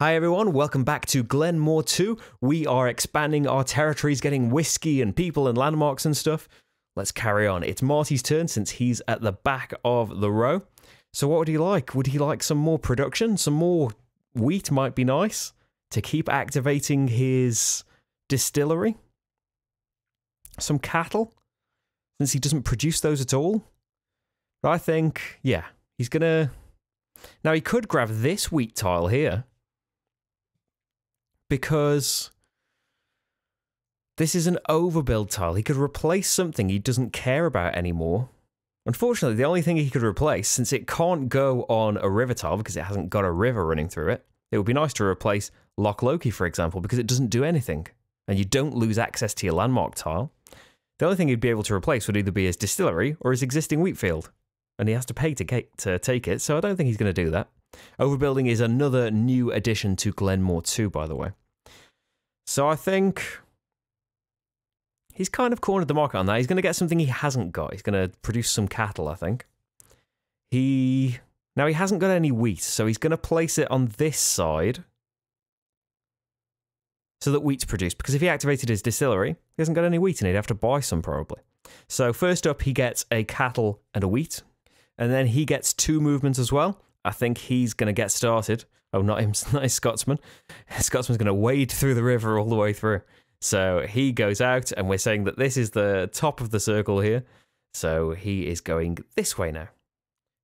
Hi everyone, welcome back to Glen More 2. We are expanding our territories, getting whiskey and people and landmarks and stuff. Let's carry on. It's Marty's turn since he's at the back of the row. So what would he like? Would he like some more production? Some more wheat might be nice to keep activating his distillery? Some cattle? Since he doesn't produce those at all? But I think, yeah, he's gonna... Now he could grab this wheat tile here because this is an overbuild tile. He could replace something he doesn't care about anymore. Unfortunately, the only thing he could replace, since it can't go on a river tile because it hasn't got a river running through it, it would be nice to replace Loch Lochy, for example, because it doesn't do anything. And you don't lose access to your landmark tile. The only thing he'd be able to replace would either be his distillery or his existing wheat field. And he has to pay to, to take it, so I don't think he's going to do that. Overbuilding is another new addition to Glen More 2, by the way. So I think he's kind of cornered the market on that. He's going to get something he hasn't got. He's going to produce some cattle, I think. He now he hasn't got any wheat, so he's going to place it on this side so that wheat's produced. Because if he activated his distillery, he hasn't got any wheat, and he'd have to buy some probably. So first up, he gets a cattle and a wheat, and then he gets two movements as well. I think he's going to get started. Oh, not him, not his Scotsman. Scotsman's going to wade through the river all the way through. So he goes out, and we're saying that this is the top of the circle here. So he is going this way now.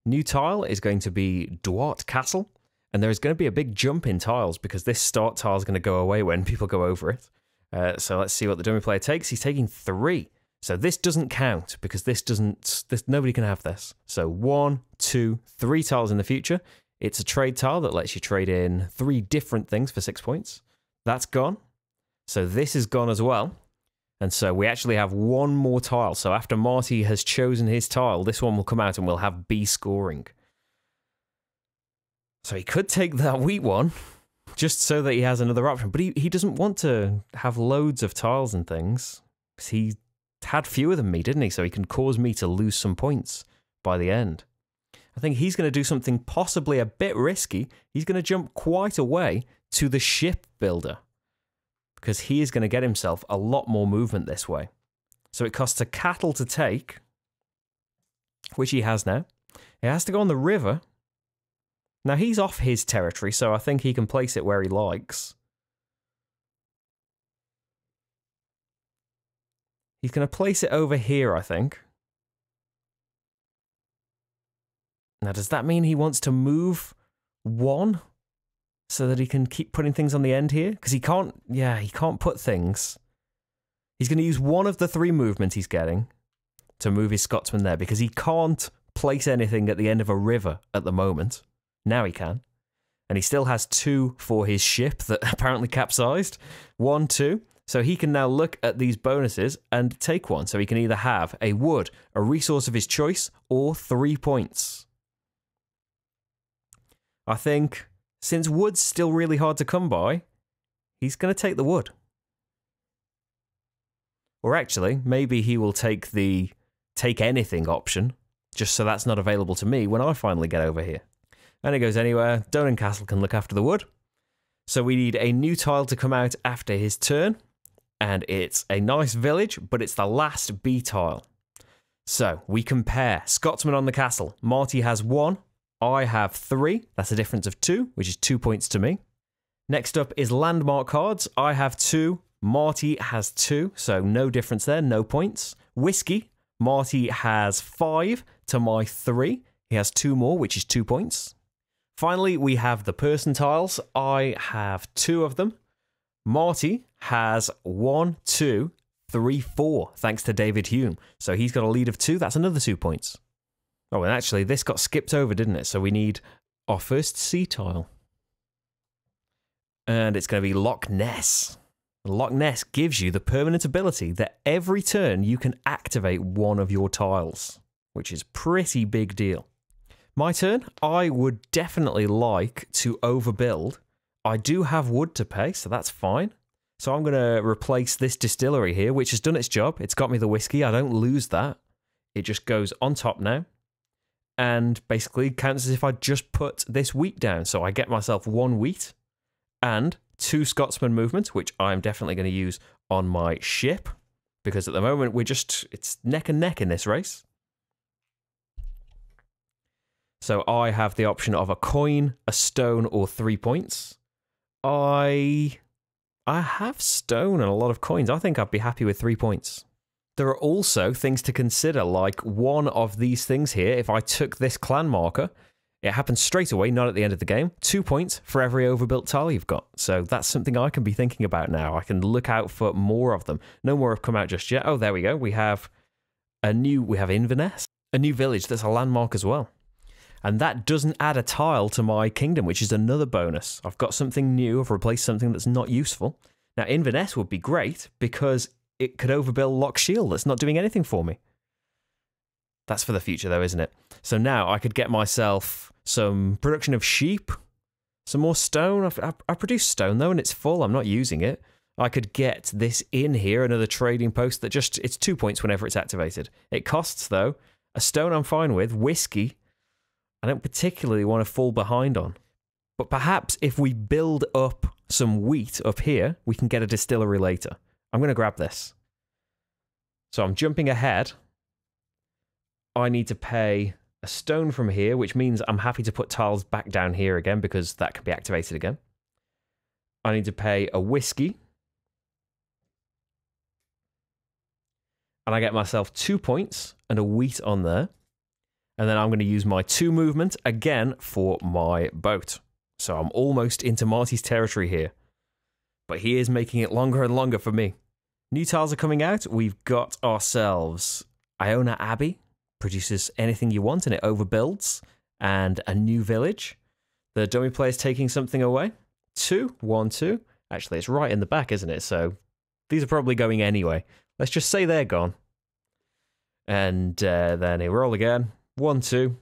New tile is going to be Duart Castle, and there is going to be a big jump in tiles because this start tile is going to go away when people go over it. Uh, so let's see what the dummy player takes. He's taking three. So this doesn't count because this doesn't. This nobody can have this. So one, two, three tiles in the future. It's a trade tile that lets you trade in three different things for six points. That's gone. So this is gone as well. And so we actually have one more tile. So after Marty has chosen his tile, this one will come out and we'll have B scoring. So he could take that wheat one just so that he has another option. But he, he doesn't want to have loads of tiles and things. Because he had fewer than me, didn't he? So he can cause me to lose some points by the end. I think he's going to do something possibly a bit risky. He's going to jump quite away to the shipbuilder because he is going to get himself a lot more movement this way. So it costs a cattle to take, which he has now. He has to go on the river. Now he's off his territory, so I think he can place it where he likes. He's going to place it over here, I think. Now, does that mean he wants to move one so that he can keep putting things on the end here? Because he can't, yeah, he can't put things. He's going to use one of the three movements he's getting to move his Scotsman there because he can't place anything at the end of a river at the moment. Now he can. And he still has two for his ship that apparently capsized. One, two. So he can now look at these bonuses and take one. So he can either have a wood, a resource of his choice, or three points. I think since wood's still really hard to come by, he's going to take the wood. Or actually, maybe he will take the take anything option, just so that's not available to me when I finally get over here. And it goes anywhere. Donan Castle can look after the wood. So we need a new tile to come out after his turn. And it's a nice village, but it's the last B tile. So we compare Scotsman on the castle. Marty has one, I have three. That's a difference of two, which is two points to me. Next up is landmark cards. I have two. Marty has two, so no difference there, no points. Whiskey. Marty has five to my three. He has two more, which is two points. Finally, we have the person tiles. I have two of them. Marty has one, two, three, four, thanks to David Hume. So he's got a lead of two. That's another two points. Oh, and actually, this got skipped over, didn't it? So we need our first sea tile. And it's going to be Loch Ness. Loch Ness gives you the permanent ability that every turn you can activate one of your tiles, which is pretty big deal. My turn, I would definitely like to overbuild. I do have wood to pay, so that's fine. So I'm going to replace this distillery here, which has done its job. It's got me the whiskey. I don't lose that. It just goes on top now and basically counts as if I just put this wheat down. So I get myself one wheat, and two Scotsman movements, which I'm definitely going to use on my ship because at the moment we're just it's neck and neck in this race. So I have the option of a coin, a stone, or three points. I I have stone and a lot of coins. I think I'd be happy with three points. There are also things to consider, like one of these things here. If I took this clan marker, it happens straight away, not at the end of the game. Two points for every overbuilt tile you've got. So that's something I can be thinking about now. I can look out for more of them. No more have come out just yet. Oh, there we go. We have a new, we have Inverness, a new village that's a landmark as well. And that doesn't add a tile to my kingdom, which is another bonus. I've got something new, I've replaced something that's not useful. Now, Inverness would be great because it could overbuild Loch Shiel that's not doing anything for me. That's for the future, though, isn't it? So now I could get myself some production of sheep, some more stone. I, I produced stone though, and it's full. I'm not using it. I could get this in here, another trading post that just it's two points whenever it's activated. It costs though a stone. I'm fine with whiskey. I don't particularly want to fall behind on, but perhaps if we build up some wheat up here, we can get a distillery later. I'm going to grab this. So I'm jumping ahead. I need to pay a stone from here, which means I'm happy to put tiles back down here again because that can be activated again. I need to pay a whiskey. And I get myself two points and a wheat on there. And then I'm going to use my two movement again for my boat. So I'm almost into Marty's territory here. But he is making it longer and longer for me. New tiles are coming out. We've got ourselves Iona Abbey, produces anything you want and it overbuilds, and a new village. The dummy player is taking something away. Two, one, two. Actually, it's right in the back, isn't it? So these are probably going anyway. Let's just say they're gone. And uh, then he roll again. One, two.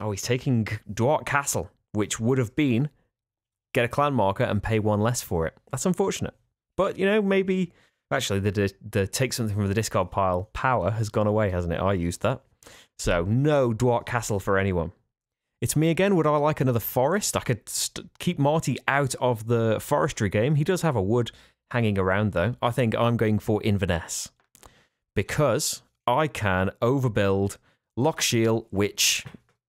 Oh, he's taking Duart Castle, which would have been get a clan marker and pay one less for it. That's unfortunate. But, you know, maybe. Actually, the, the take something from the discard pile power has gone away, hasn't it? I used that. So, no Duart Castle for anyone. It's me again. Would I like another forest? I could keep Marty out of the forestry game. He does have a wood hanging around, though. I think I'm going for Inverness because I can overbuild Loch Shiel, which,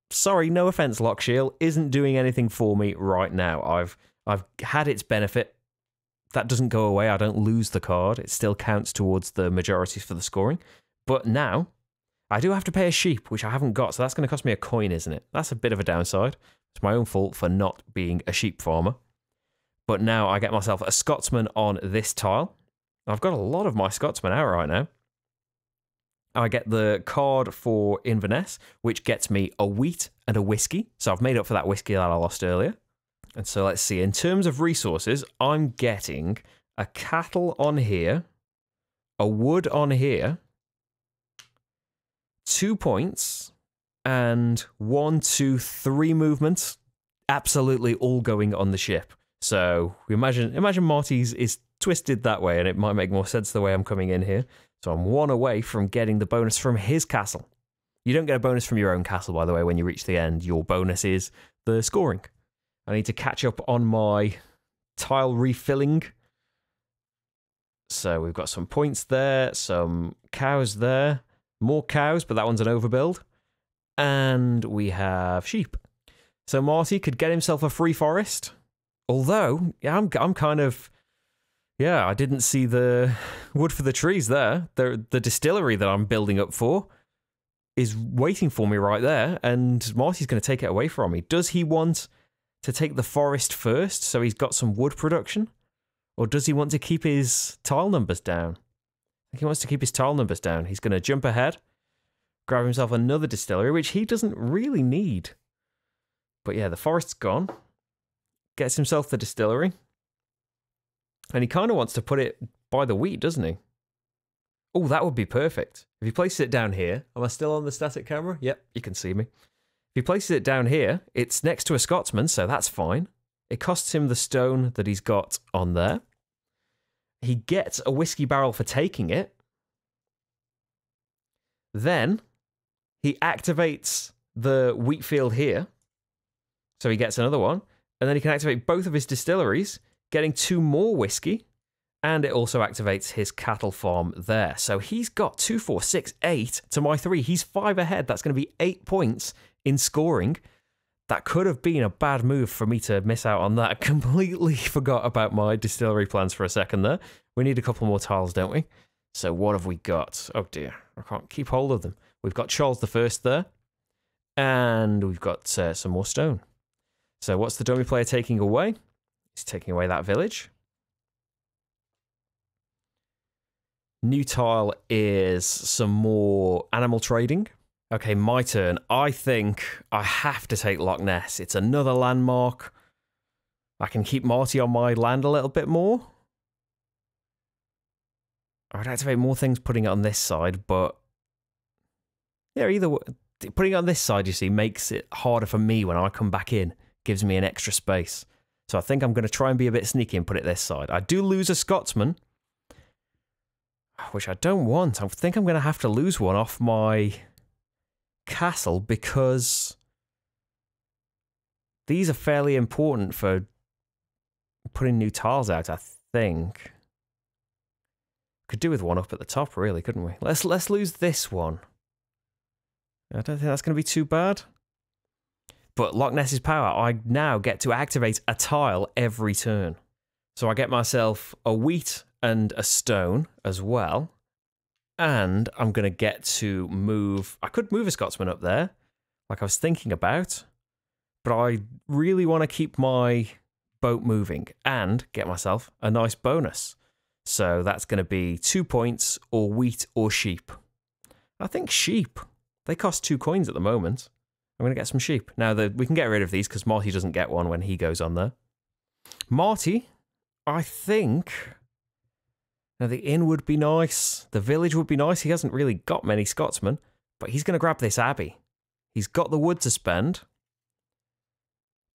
sorry, no offense, Loch Shiel, isn't doing anything for me right now. I've I've had its benefit. That doesn't go away. I don't lose the card. It still counts towards the majorities for the scoring. But now I do have to pay a sheep, which I haven't got, so that's going to cost me a coin, isn't it? That's a bit of a downside. It's my own fault for not being a sheep farmer. But now I get myself a Scotsman on this tile. I've got a lot of my Scotsmen out right now. I get the card for Inverness, which gets me a wheat and a whiskey. So I've made up for that whiskey that I lost earlier. And so let's see. In terms of resources, I'm getting a cattle on here, a wood on here, two points and one, two, three movements, absolutely all going on the ship. So imagine imagine Marty's is twisted that way, and it might make more sense the way I'm coming in here. So I'm one away from getting the bonus from his castle. You don't get a bonus from your own castle, by the way, when you reach the end. Your bonus is the scoring. I need to catch up on my tile refilling. So we've got some points there, some cows there more cows, but that one's an overbuild. And we have sheep. So Marty could get himself a free forest. Although, yeah, I'm, I'm kind of. Yeah, I didn't see the wood for the trees there. The, the distillery that I'm building up for is waiting for me right there, and Marty's going to take it away from me. Does he want to take the forest first so he's got some wood production? Or does he want to keep his tile numbers down? he wants to keep his tile numbers down. He's going to jump ahead, grab himself another distillery, which he doesn't really need. But yeah, the forest's gone. Gets himself the distillery. And he kind of wants to put it by the wheat, doesn't he? Oh, that would be perfect. If he places it down here, am I still on the static camera? Yep, you can see me. If he places it down here, it's next to a Scotsman, so that's fine. It costs him the stone that he's got on there. He gets a whiskey barrel for taking it. Then he activates the wheat field here. So he gets another one. And then he can activate both of his distilleries, getting two more whiskey, and it also activates his cattle farm there. So he's got two, four, six, eight to my three. He's five ahead. That's going to be eight points in scoring. That could have been a bad move for me to miss out on that. I Completely forgot about my distillery plans for a second there. We need a couple more tiles, don't we? So what have we got? Oh dear, I can't keep hold of them. We've got Charles the First there, and we've got uh, some more stone. So what's the dummy player taking away? He's taking away that village. New tile is some more animal trading. Okay, my turn. I think I have to take Loch Ness. It's another landmark. I can keep Marty on my land a little bit more. I would activate more things putting it on this side, but yeah, either way, putting it on this side, you see, makes it harder for me when I come back in. Gives me an extra space. So I think I'm going to try and be a bit sneaky and put it this side. I do lose a Scotsman, which I don't want. I think I'm going to have to lose one off my castle because these are fairly important for putting new tiles out, I think. Could do with one up at the top, really, couldn't we? Let's let's lose this one. I don't think that's going to be too bad. But Loch Ness's power, I now get to activate a tile every turn. So I get myself a wheat and a stone as well. And I'm going to get to move. I could move a Scotsman up there, like I was thinking about. But I really want to keep my boat moving and get myself a nice bonus. So that's going to be two points or wheat or sheep. I think sheep. They cost two coins at the moment. I'm going to get some sheep. Now, the, we can get rid of these because Marty doesn't get one when he goes on there. Marty, I think now, the inn would be nice. The village would be nice. He hasn't really got many Scotsmen, but he's going to grab this abbey. He's got the wood to spend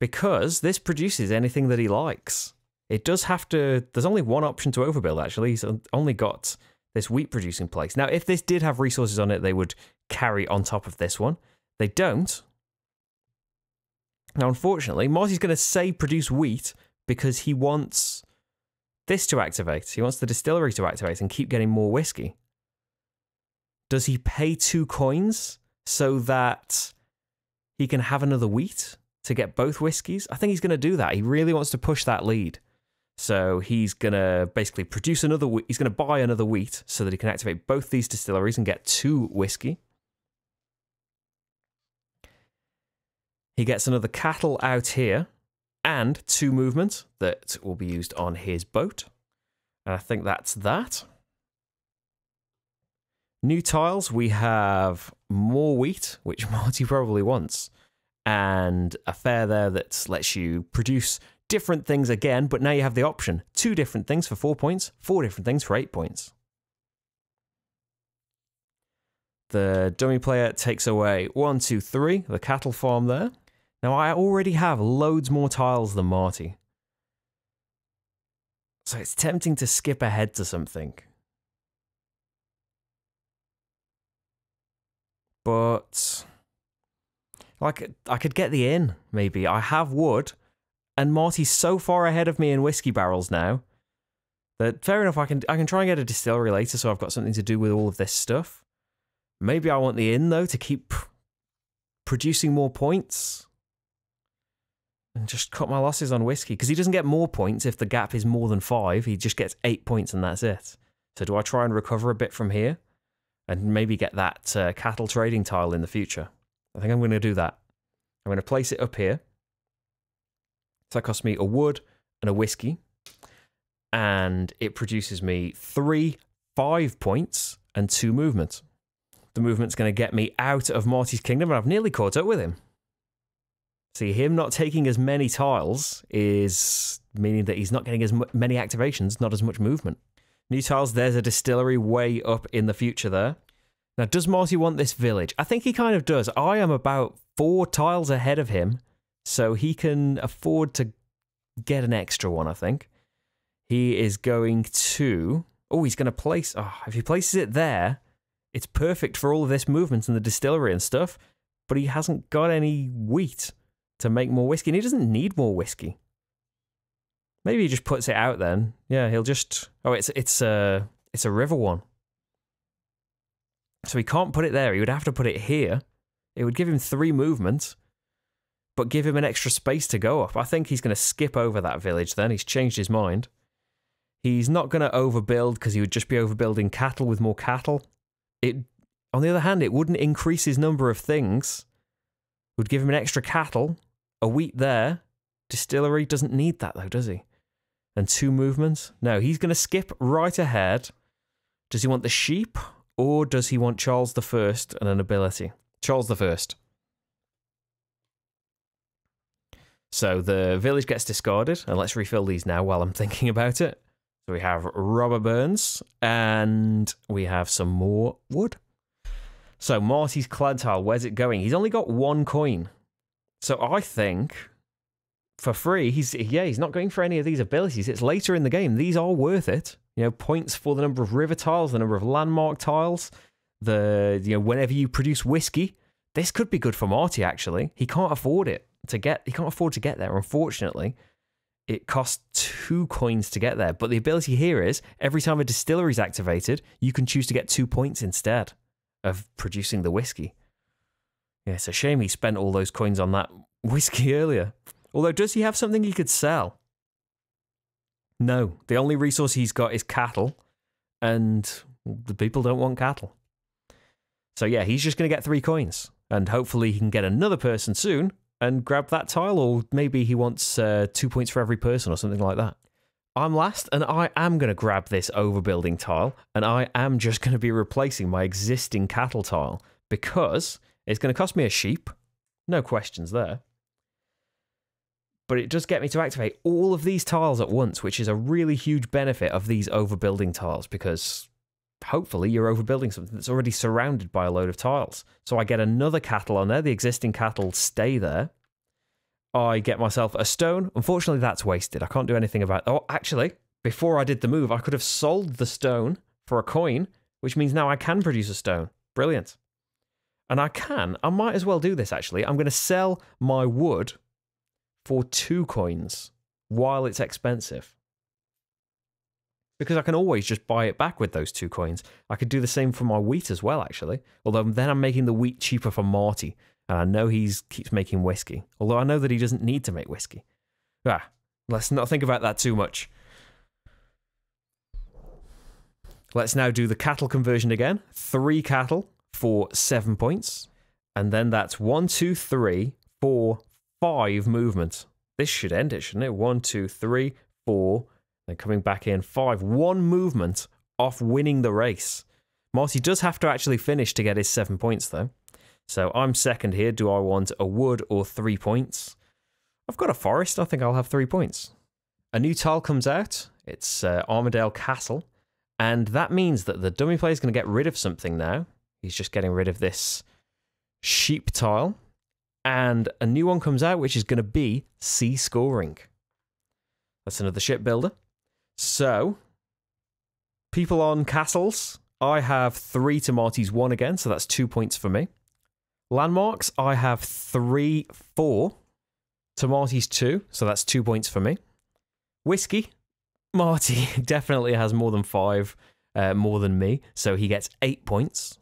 because this produces anything that he likes. It does have to. There's only one option to overbuild, actually. He's only got this wheat producing place. Now, if this did have resources on it, they would carry on top of this one. They don't. Now, unfortunately, Marty's going to say produce wheat because he wants this to activate. He wants the distillery to activate and keep getting more whiskey. Does he pay two coins so that he can have another wheat to get both whiskies? I think he's going to do that. He really wants to push that lead. So he's going to basically produce another wheat. he's going to buy another wheat so that he can activate both these distilleries and get two whiskey. He gets another cattle out here and two movement that will be used on his boat. And I think that's that. New tiles, we have more wheat, which Marty probably wants, and a fair there that lets you produce different things again, but now you have the option two different things for four points, four different things for eight points. The dummy player takes away one, two, three, the cattle farm there. Now, I already have loads more tiles than Marty. So it's tempting to skip ahead to something. But like I could get the inn, maybe. I have wood, and Marty's so far ahead of me in whiskey barrels now that fair enough, I can I can try and get a distillery later so I've got something to do with all of this stuff. Maybe I want the inn though to keep producing more points and just cut my losses on whiskey because he doesn't get more points if the gap is more than five. He just gets eight points and that's it. So do I try and recover a bit from here and maybe get that uh, cattle trading tile in the future? I think I'm going to do that. I'm going to place it up here. So that costs me a wood and a whiskey, and it produces me three five points and two movements. The movement's going to get me out of Marty's kingdom, and I've nearly caught up with him. See, him not taking as many tiles is meaning that he's not getting as many activations, not as much movement. New tiles, there's a distillery way up in the future there. Now, does Marty want this village? I think he kind of does. I am about four tiles ahead of him, so he can afford to get an extra one, I think. He is going to. Oh, he's going to place. Oh, if he places it there, it's perfect for all of this movement and the distillery and stuff, but he hasn't got any wheat to make more whiskey, and he doesn't need more whiskey. Maybe he just puts it out then. Yeah, he'll just. Oh, it's it's a it's a river one. So he can't put it there. He would have to put it here. It would give him three movements, but give him an extra space to go up. I think he's going to skip over that village. Then he's changed his mind. He's not going to overbuild because he would just be overbuilding cattle with more cattle. It, on the other hand, it wouldn't increase his number of things. It would give him an extra cattle, a wheat there. Distillery doesn't need that though, does he? And two movements? No, he's going to skip right ahead. Does he want the sheep or does he want Charles the First and an ability? Charles the First. So the village gets discarded, and let's refill these now while I'm thinking about it. So we have Robert Burns, and we have some more wood. So Marty's clan tile, where's it going? He's only got one coin. So I think for free, he's yeah, he's not going for any of these abilities. It's later in the game. These are worth it. You know, points for the number of river tiles, the number of landmark tiles, the you know, whenever you produce whiskey. This could be good for Marty actually. He can't afford it to get he can't afford to get there, unfortunately it costs two coins to get there. But the ability here is every time a distillery is activated, you can choose to get two points instead of producing the whiskey. Yeah, it's a shame he spent all those coins on that whiskey earlier. Although, does he have something he could sell? No. The only resource he's got is cattle, and the people don't want cattle. So, yeah, he's just going to get three coins. And hopefully, he can get another person soon and grab that tile, or maybe he wants uh, two points for every person or something like that. I'm last, and I am going to grab this overbuilding tile, and I am just going to be replacing my existing cattle tile because it's going to cost me a sheep. No questions there. But it does get me to activate all of these tiles at once, which is a really huge benefit of these overbuilding tiles because hopefully you're overbuilding something that's already surrounded by a load of tiles. So I get another cattle on there. The existing cattle stay there. I get myself a stone. Unfortunately, that's wasted. I can't do anything about Oh, actually, before I did the move, I could have sold the stone for a coin, which means now I can produce a stone. Brilliant. And I can. I might as well do this, actually. I'm going to sell my wood for two coins while it's expensive because I can always just buy it back with those two coins. I could do the same for my wheat as well, actually. Although then I'm making the wheat cheaper for Marty, and I know he keeps making whiskey. Although I know that he doesn't need to make whiskey. Ah, let's not think about that too much. Let's now do the cattle conversion again. Three cattle for seven points. And then that's one, two, three, four, five movements. This should end it, shouldn't it? One, two, three, four, then coming back in five, one movement off winning the race. Marty does have to actually finish to get his seven points, though. So I'm second here. Do I want a wood or three points? I've got a forest. I think I'll have three points. A new tile comes out. It's uh, Armadale Castle. And that means that the dummy player is going to get rid of something now. He's just getting rid of this sheep tile. And a new one comes out, which is going to be C scoring. That's another ship builder. So, people on castles, I have three to Marty's one again, so that's two points for me. Landmarks, I have three, four to Marty's two, so that's two points for me. Whiskey, Marty definitely has more than five, uh, more than me, so he gets eight points.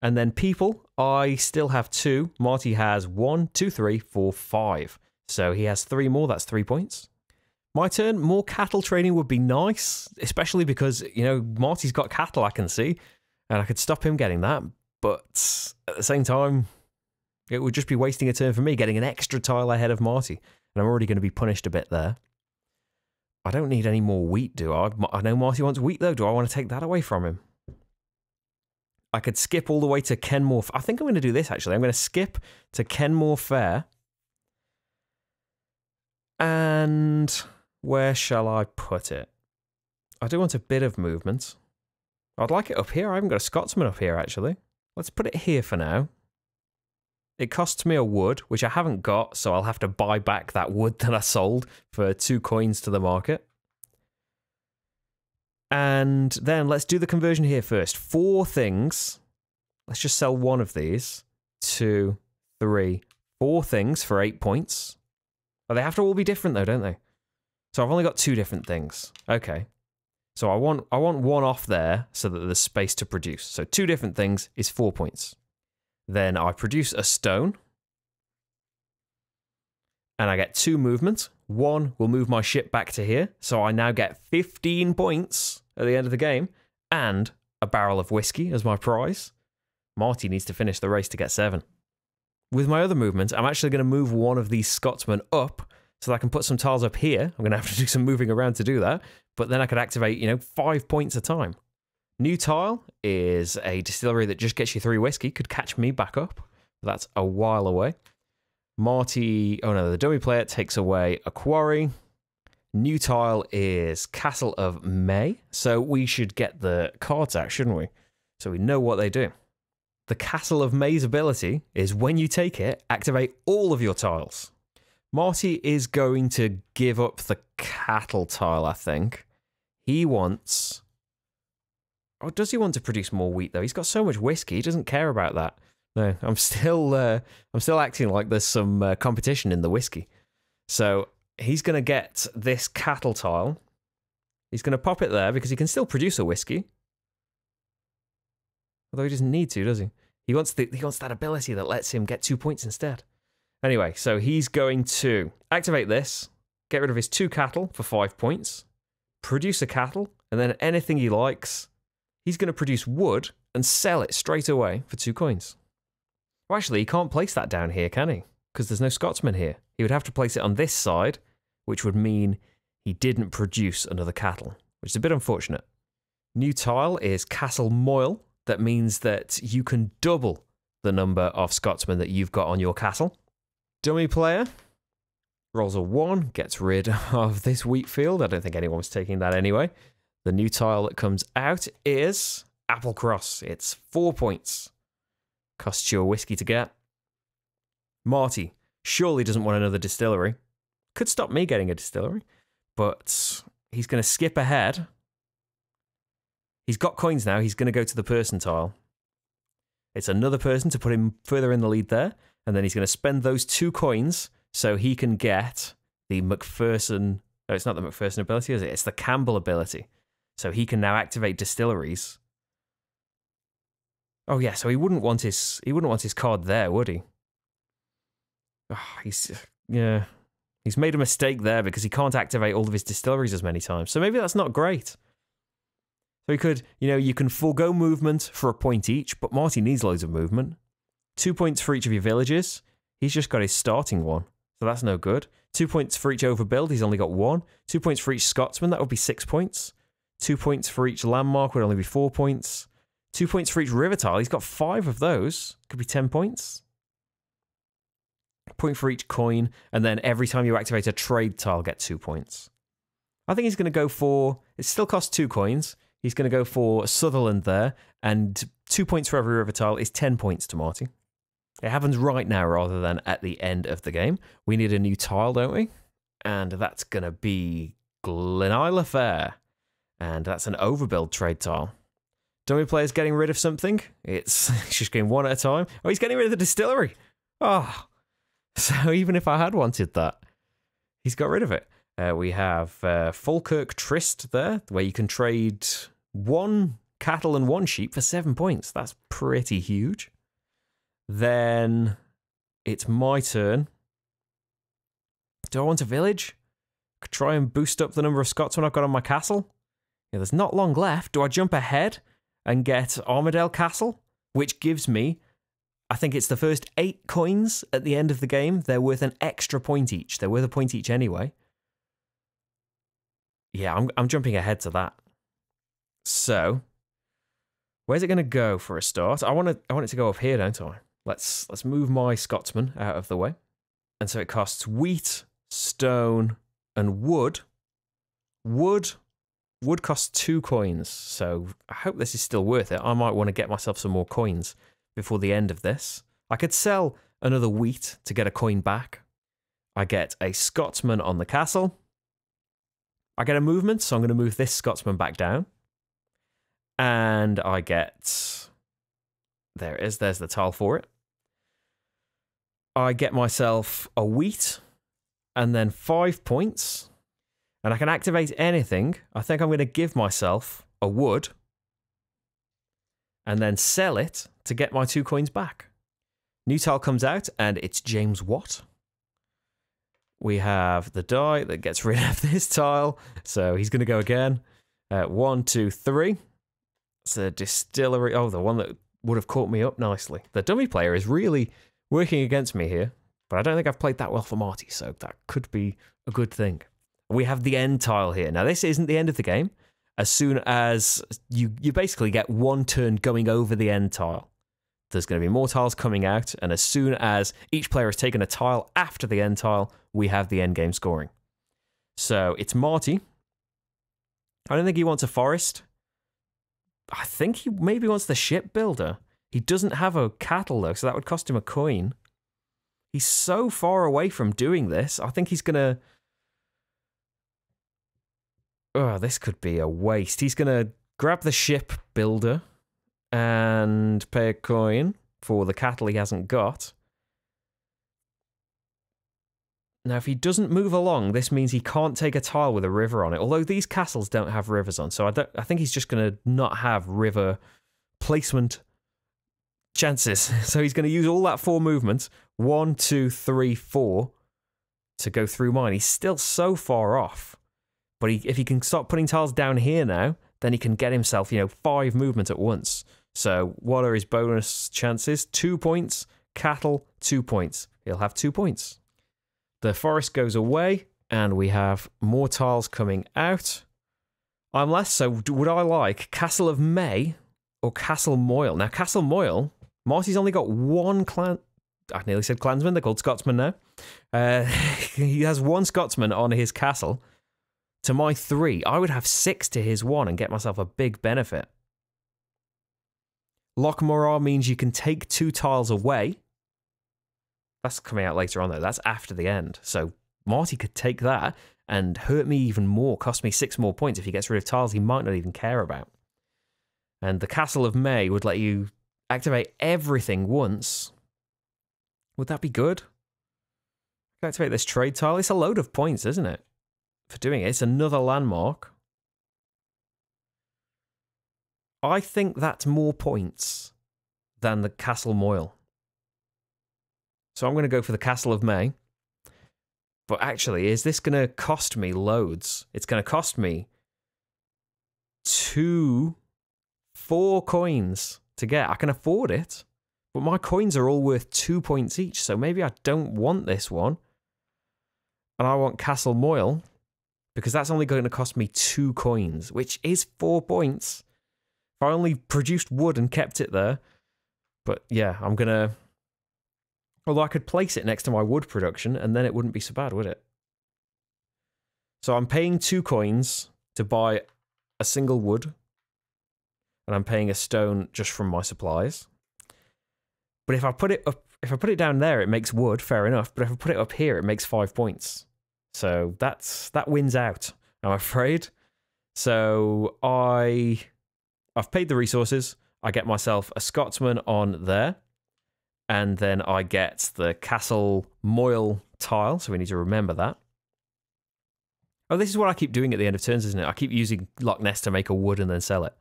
And then people, I still have two. Marty has one, two, three, four, five. So he has three more, that's three points. My turn. More cattle training would be nice, especially because, you know, Marty's got cattle I can see, and I could stop him getting that. But at the same time, it would just be wasting a turn for me getting an extra tile ahead of Marty. And I'm already going to be punished a bit there. I don't need any more wheat, do I? I know Marty wants wheat, though. Do I want to take that away from him? I could skip all the way to Kenmore. I think I'm going to do this, actually. I'm going to skip to Kenmore Fair. And where shall I put it? I do want a bit of movement. I'd like it up here. I haven't got a Scotsman up here, actually. Let's put it here for now. It costs me a wood, which I haven't got, so I'll have to buy back that wood that I sold for two coins to the market. And then let's do the conversion here first. Four things. Let's just sell one of these. Two, three, four things for eight points. Oh, they have to all be different though, don't they? So I've only got two different things. Okay. So I want I want one off there so that there's space to produce. So two different things is four points. Then I produce a stone. And I get two movements. One will move my ship back to here. So I now get 15 points at the end of the game. And a barrel of whiskey as my prize. Marty needs to finish the race to get seven. With my other movement, I'm actually going to move one of these Scotsmen up so that I can put some tiles up here. I'm going to have to do some moving around to do that, but then I could activate, you know, five points a time. New tile is a distillery that just gets you three whiskey, could catch me back up. That's a while away. Marty, oh no, the dummy player takes away a quarry. New tile is Castle of Mey, so we should get the cards out, shouldn't we? So we know what they do. The Castle of Mey's ability is when you take it, activate all of your tiles. Marty is going to give up the cattle tile, I think. He wants. Oh, does he want to produce more wheat though? He's got so much whiskey, he doesn't care about that. No, I'm still, uh, I'm still acting like there's some uh, competition in the whiskey. So he's going to get this cattle tile. He's going to pop it there because he can still produce a whiskey. Although he doesn't need to, does he? He wants the, he wants that ability that lets him get two points instead. Anyway, so he's going to activate this, get rid of his two cattle for five points, produce a cattle, and then anything he likes, he's going to produce wood and sell it straight away for two coins. Well, actually, he can't place that down here, can he? Because there's no Scotsman here. He would have to place it on this side, which would mean he didn't produce another cattle, which is a bit unfortunate. New tile is Castle Moyle. That means that you can double the number of Scotsmen that you've got on your castle. Dummy player rolls a one, gets rid of this wheat field. I don't think anyone was taking that anyway. The new tile that comes out is Applecross. It's four points. Costs you a whiskey to get. Marty surely doesn't want another distillery. Could stop me getting a distillery, but he's going to skip ahead. He's got coins now. He's going to go to the person tile. It's another person to put him further in the lead there and then he's going to spend those two coins so he can get the McPherson. No, it's not the McPherson ability, is it? It's the Campbell ability. So he can now activate distilleries. Oh yeah, so he wouldn't want his he wouldn't want his card there, would he? Oh, he's yeah, he's made a mistake there because he can't activate all of his distilleries as many times. So maybe that's not great. So he could, you know, you can forego movement for a point each, but Marty needs loads of movement. Two points for each of your villages. He's just got his starting one. So that's no good. Two points for each overbuild. He's only got one. Two points for each Scotsman. That would be six points. Two points for each landmark would only be four points. Two points for each river tile. He's got five of those. Could be 10 points. Point for each coin. And then every time you activate a trade tile, get two points. I think he's going to go for. It still costs two coins. He's going to go for Sutherland there. And two points for every river tile is 10 points to Marty. It happens right now rather than at the end of the game. We need a new tile, don't we? And that's going to be Glenila Fair. And that's an overbuild trade tile. Dummy player's getting rid of something. It's just going one at a time. Oh, he's getting rid of the distillery. Oh. So even if I had wanted that, he's got rid of it. Uh, we have uh, Falkirk Tryst there, where you can trade one cattle and one sheep for seven points. That's pretty huge. Then it's my turn. Do I want a village? Could try and boost up the number of Scotsmen I've got on my castle. Yeah, there's not long left. Do I jump ahead and get Armadale Castle, which gives me, I think it's the first eight coins at the end of the game. They're worth an extra point each. They're worth a point each anyway. Yeah, I'm I'm jumping ahead to that. So, where's it going to go for a start? I want to I want it to go up here, don't I? Let's let's move my Scotsman out of the way. And so it costs wheat, stone, and wood. Wood wood cost two coins, so I hope this is still worth it. I might want to get myself some more coins before the end of this. I could sell another wheat to get a coin back. I get a Scotsman on the castle. I get a movement, so I'm going to move this Scotsman back down. And I get. There it is, there's the tile for it. I get myself a wheat and then five points. And I can activate anything. I think I'm going to give myself a wood and then sell it to get my two coins back. New tile comes out and it's James Watt. We have the die that gets rid of this tile. So he's going to go again. Uh, one, two, three. It's a distillery. Oh, the one that would have caught me up nicely. The dummy player is really working against me here, but I don't think I've played that well for Marty, so that could be a good thing. We have the end tile here. Now, this isn't the end of the game. As soon as you, you basically get one turn going over the end tile, there's going to be more tiles coming out, and as soon as each player has taken a tile after the end tile, we have the end game scoring. So it's Marty. I don't think he wants a forest. I think he maybe wants the shipbuilder. He doesn't have a cattle though, so that would cost him a coin. He's so far away from doing this. I think he's gonna. Oh, this could be a waste. He's gonna grab the ship builder and pay a coin for the cattle he hasn't got. Now, if he doesn't move along, this means he can't take a tile with a river on it. Although these castles don't have rivers on, so I, I think he's just going to not have river placement chances. So he's going to use all that four movements one, two, three, four to go through mine. He's still so far off. But he, if he can start putting tiles down here now, then he can get himself, you know, five movement at once. So what are his bonus chances? Two points. Cattle, two points. He'll have two points. The forest goes away, and we have more tiles coming out. I'm less so. Would I like Castle of Mey or Castle Moyle? Now, Castle Moyle, Marty's only got one clan. I nearly said clansman. They're called Scotsmen now. Uh, he has one Scotsman on his castle. To my three, I would have six to his one and get myself a big benefit. Loch Morar means you can take two tiles away that's coming out later on, though. That's after the end. So Marty could take that and hurt me even more, cost me six more points if he gets rid of tiles he might not even care about. And the Castle of Mey would let you activate everything once. Would that be good? Activate this trade tile. It's a load of points, isn't it? For doing it. It's another landmark. I think that's more points than the Castle Moyle. So I'm going to go for the Castle of Mey. But actually, is this going to cost me loads? It's going to cost me two, four coins to get. I can afford it, but my coins are all worth two points each. So maybe I don't want this one. And I want Castle Moyle because that's only going to cost me two coins, which is four points. If I only produced wood and kept it there. But yeah, I'm going to Although I could place it next to my wood production and then it wouldn't be so bad, would it? So I'm paying two coins to buy a single wood, and I'm paying a stone just from my supplies. But if I put it up, if I put it down there, it makes wood. Fair enough. But if I put it up here, it makes five points. So that's that wins out. I'm afraid. So I, I've paid the resources. I get myself a Scotsman on there and then I get the Castle Moyle tile, so we need to remember that. Oh, this is what I keep doing at the end of turns, isn't it? I keep using Loch Ness to make a wood and then sell it.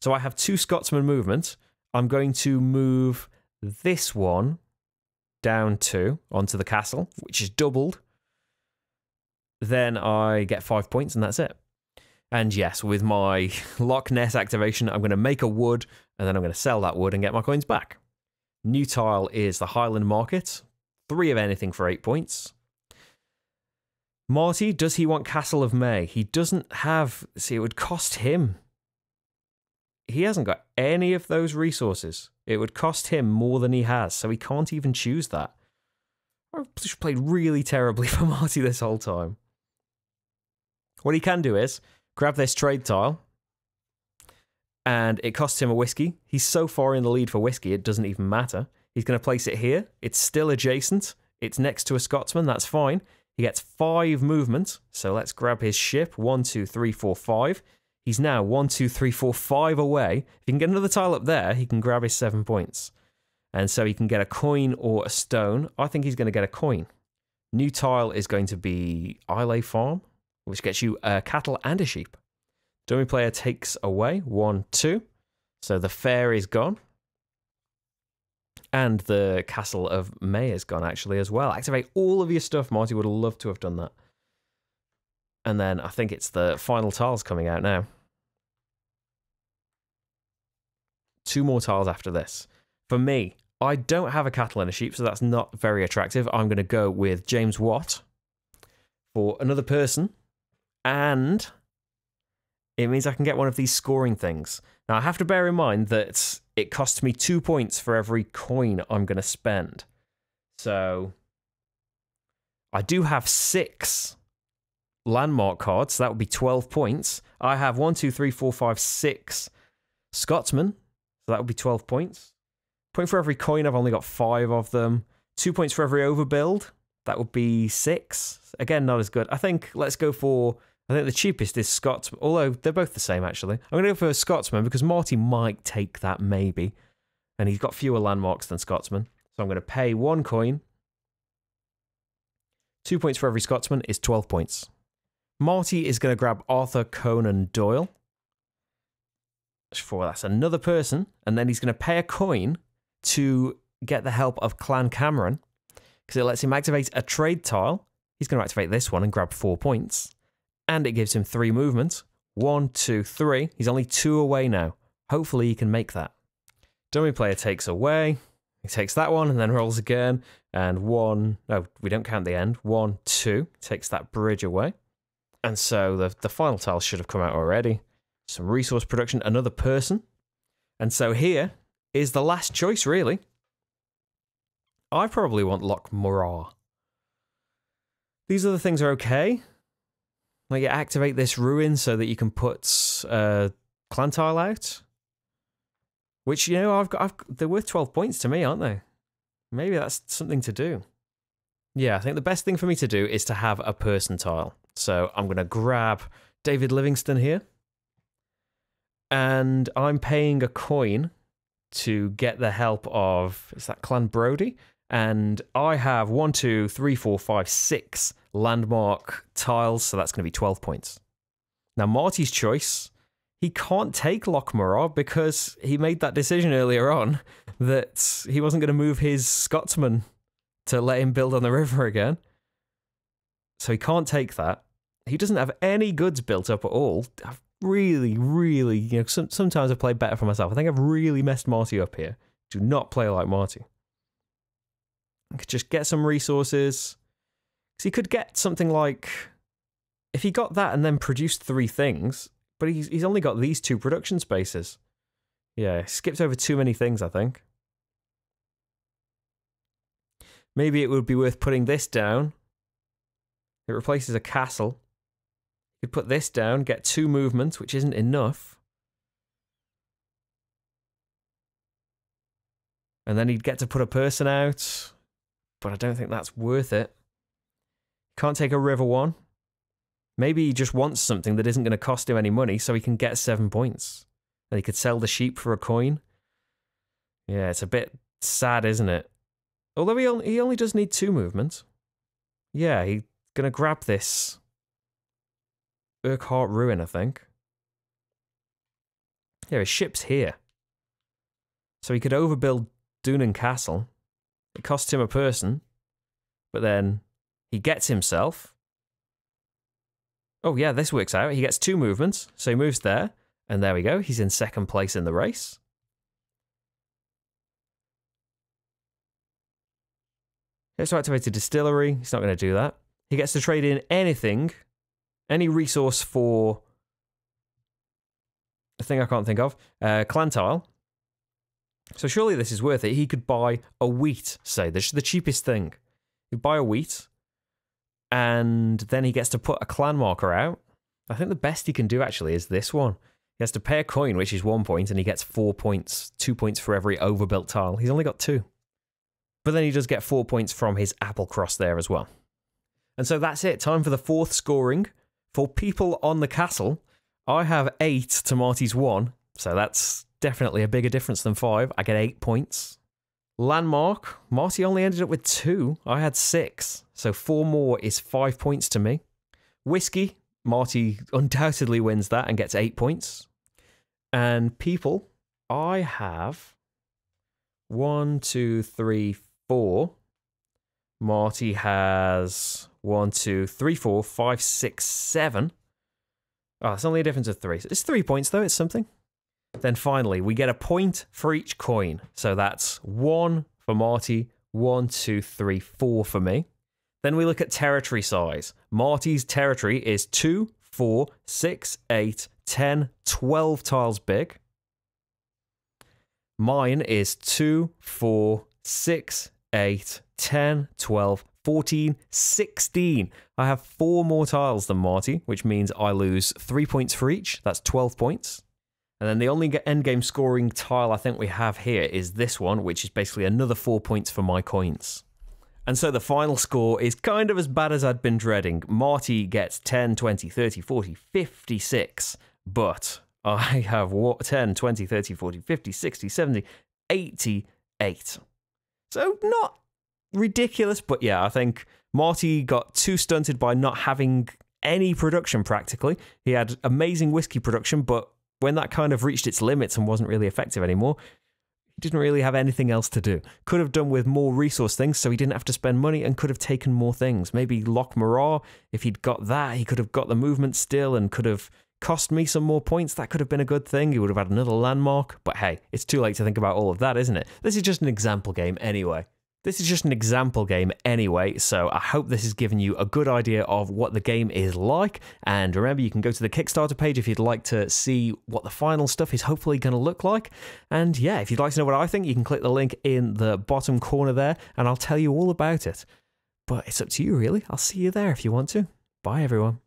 So I have two Scotsman movements. I'm going to move this one down to onto the castle, which is doubled. Then I get five points, and that's it. And yes, with my Loch Ness activation, I'm going to make a wood, and then I'm going to sell that wood and get my coins back. New tile is the Highland Market. Three of anything for eight points. Marty, does he want Castle of Mey? He doesn't have. See, it would cost him. He hasn't got any of those resources. It would cost him more than he has, so he can't even choose that. I've just played really terribly for Marty this whole time. What he can do is grab this trade tile, and it costs him a whiskey. He's so far in the lead for whiskey, it doesn't even matter. He's going to place it here. It's still adjacent. It's next to a Scotsman. That's fine. He gets five movement. So let's grab his ship. One, two, three, four, five. He's now one, two, three, four, five away. If he can get another tile up there, he can grab his seven points. And so he can get a coin or a stone. I think he's going to get a coin. New tile is going to be Islay Farm. Which gets you a cattle and a sheep. Dummy player takes away one, two. So the fair is gone. And the castle of Mey is gone actually as well. Activate all of your stuff. Marty would have loved to have done that. And then I think it's the final tiles coming out now. Two more tiles after this. For me, I don't have a cattle and a sheep, so that's not very attractive. I'm going to go with James Watt for another person. And it means I can get one of these scoring things. Now, I have to bear in mind that it costs me two points for every coin I'm going to spend. So I do have six landmark cards. So that would be 12 points. I have one, two, three, four, five, six Scotsmen. So that would be 12 points. Point for every coin. I've only got five of them. Two points for every overbuild. That would be six. Again, not as good. I think let's go for I think the cheapest is Scotsman, although they're both the same actually. I'm going to go for a Scotsman because Marty might take that maybe. And he's got fewer landmarks than Scotsman. So I'm going to pay one coin. Two points for every Scotsman is 12 points. Marty is going to grab Arthur Conan Doyle. For that's another person. And then he's going to pay a coin to get the help of Clan Cameron because it lets him activate a trade tile. He's going to activate this one and grab four points and it gives him three movements. One, two, three. He's only two away now. Hopefully he can make that. Dummy player takes away. He takes that one and then rolls again. And one, no, we don't count the end. One, two, takes that bridge away. And so the, the final tile should have come out already. Some resource production, another person. And so here is the last choice, really. I probably want Loch Morar. These other things are okay. Like activate this ruin so that you can put uh, clan tile out. Which you know I've got. I've, they're worth twelve points to me, aren't they? Maybe that's something to do. Yeah, I think the best thing for me to do is to have a person tile. So I'm going to grab David Livingstone here. And I'm paying a coin to get the help of, is that Clan Brodie? And I have one, two, three, four, five, six landmark tiles, so that's going to be 12 points. Now, Marty's choice, he can't take Loch Morar because he made that decision earlier on that he wasn't going to move his Scotsman to let him build on the river again. So he can't take that. He doesn't have any goods built up at all. I've really, really, you know, some, sometimes I play better for myself. I think I've really messed Marty up here. Do not play like Marty. Could just get some resources, so he could get something like if he got that and then produced three things, but he's he's only got these two production spaces. Yeah, skipped over too many things, I think. Maybe it would be worth putting this down. It replaces a castle. You could put this down, get two movements, which isn't enough. And then he'd get to put a person out, but I don't think that's worth it. Can't take a river one. Maybe he just wants something that isn't going to cost him any money so he can get seven points. And he could sell the sheep for a coin. Yeah, it's a bit sad, isn't it? Although he only, he only does need two movements. Yeah, he's going to grab this Urquhart Ruin, I think. Yeah, his ship's here. So he could overbuild Dunan Castle. It costs him a person, but then he gets himself. Oh, yeah, this works out. He gets two movements. So he moves there. And there we go. He's in second place in the race. He has to activate a distillery. He's not going to do that. He gets to trade in anything, any resource for a thing I can't think of, uh, clan tile. So surely this is worth it. He could buy a wheat, say, the, the cheapest thing. He'd buy a wheat, and then he gets to put a clan marker out. I think the best he can do actually is this one. He has to pay a coin, which is one point, and he gets four points, two points for every overbuilt tile. He's only got two. But then he does get four points from his Applecross there as well. And so that's it. Time for the fourth scoring. For people on the castle, I have eight to Marty's one. So that's definitely a bigger difference than five. I get eight points. Landmark, Marty only ended up with two. I had six. So four more is five points to me. Whiskey, Marty undoubtedly wins that and gets eight points. And people, I have one, two, three, four. Marty has one, two, three, four, five, six, seven. Oh, it's only a difference of three. It's three points, though. It's something. Then finally, we get a point for each coin. So that's one for Marty, one, two, three, four for me. Then we look at territory size. Marty's territory is 2, 4, 6, 8, 10, 12 tiles big. Mine is 2, 4, 6, 8, 10, 12, 14, 16. I have four more tiles than Marty, which means I lose three points for each. That's 12 points. And then the only endgame scoring tile I think we have here is this one, which is basically another four points for my coins. And so the final score is kind of as bad as I'd been dreading. Marty gets 10, 20, 30, 40, 56. But I have 10, 20, 30, 40, 50, 60, 70, 88. So not ridiculous, but yeah, I think Marty got too stunted by not having any production practically. He had amazing whiskey production, but when that kind of reached its limits and wasn't really effective anymore, he didn't really have anything else to do. Could have done with more resource things so he didn't have to spend money and could have taken more things. Maybe Loch Morar, if he'd got that, he could have got the movement still and could have cost me some more points. That could have been a good thing. He would have had another landmark. But hey, it's too late to think about all of that, isn't it? This is just an example game anyway. This is just an example game anyway, so I hope this has given you a good idea of what the game is like. And remember, you can go to the Kickstarter page if you'd like to see what the final stuff is hopefully going to look like. And yeah, if you'd like to know what I think, you can click the link in the bottom corner there, and I'll tell you all about it. But it's up to you, really. I'll see you there if you want to. Bye, everyone.